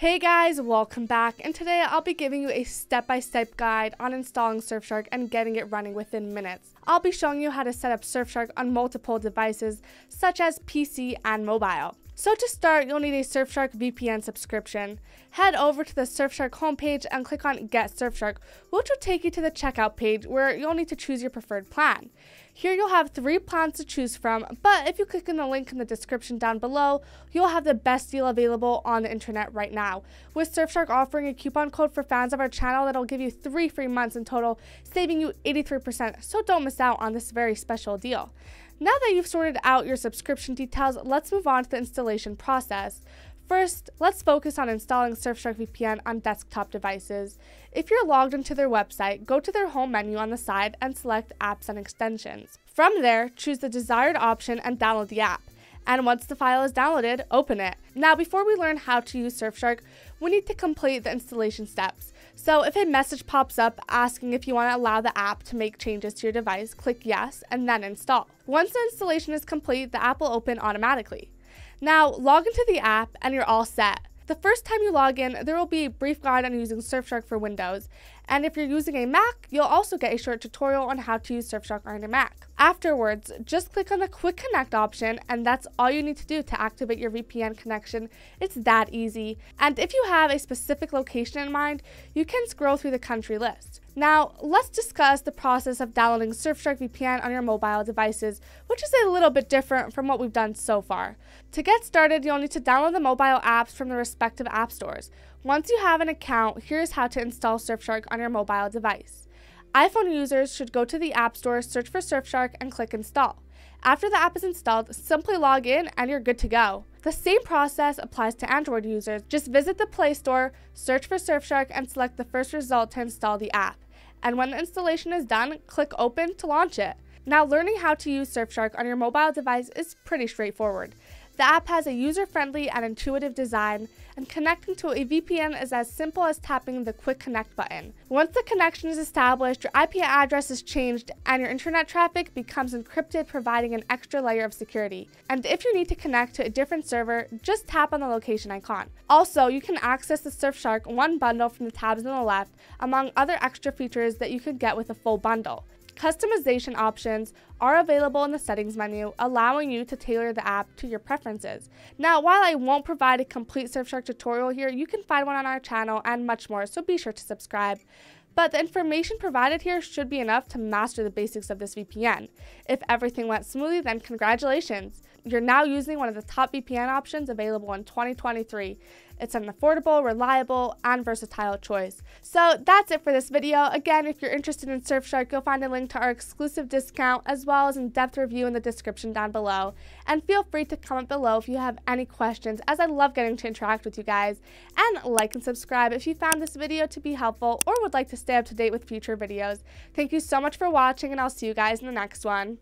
Hey guys, welcome back, and today I'll be giving you a step-by-step -step guide on installing Surfshark and getting it running within minutes. I'll be showing you how to set up Surfshark on multiple devices, such as PC and mobile. So to start, you'll need a Surfshark VPN subscription. Head over to the Surfshark homepage and click on Get Surfshark, which will take you to the checkout page where you'll need to choose your preferred plan. Here you'll have three plans to choose from, but if you click on the link in the description down below, you'll have the best deal available on the internet right now. With Surfshark offering a coupon code for fans of our channel that'll give you three free months in total, saving you 83%, so don't miss out on this very special deal. Now that you've sorted out your subscription details, let's move on to the installation process. First, let's focus on installing Surfshark VPN on desktop devices. If you're logged into their website, go to their home menu on the side and select Apps and Extensions. From there, choose the desired option and download the app. And once the file is downloaded, open it. Now, before we learn how to use Surfshark, we need to complete the installation steps. So if a message pops up asking if you want to allow the app to make changes to your device, click yes and then install. Once the installation is complete, the app will open automatically. Now log into the app and you're all set. The first time you log in, there will be a brief guide on using Surfshark for Windows. And if you're using a Mac, you'll also get a short tutorial on how to use Surfshark on your Mac. Afterwards, just click on the Quick Connect option, and that's all you need to do to activate your VPN connection. It's that easy. And if you have a specific location in mind, you can scroll through the country list. Now, let's discuss the process of downloading Surfshark VPN on your mobile devices, which is a little bit different from what we've done so far. To get started, you'll need to download the mobile apps from the respective app stores. Once you have an account, here's how to install Surfshark on your mobile device. iPhone users should go to the App Store, search for Surfshark, and click Install. After the app is installed, simply log in and you're good to go. The same process applies to Android users. Just visit the Play Store, search for Surfshark, and select the first result to install the app and when the installation is done, click Open to launch it. Now, learning how to use Surfshark on your mobile device is pretty straightforward. The app has a user friendly and intuitive design, and connecting to a VPN is as simple as tapping the Quick Connect button. Once the connection is established, your IP address is changed, and your internet traffic becomes encrypted, providing an extra layer of security. And if you need to connect to a different server, just tap on the location icon. Also, you can access the Surfshark One bundle from the tabs on the left, among other extra features that you could get with a full bundle. Customization options are available in the settings menu, allowing you to tailor the app to your preferences. Now, while I won't provide a complete Surfshark tutorial here, you can find one on our channel and much more, so be sure to subscribe. But the information provided here should be enough to master the basics of this VPN. If everything went smoothly, then congratulations! You're now using one of the top VPN options available in 2023. It's an affordable, reliable, and versatile choice. So that's it for this video. Again, if you're interested in Surfshark, you'll find a link to our exclusive discount as well as in-depth review in the description down below. And feel free to comment below if you have any questions as I love getting to interact with you guys. And like and subscribe if you found this video to be helpful or would like to stay up to date with future videos. Thank you so much for watching and I'll see you guys in the next one.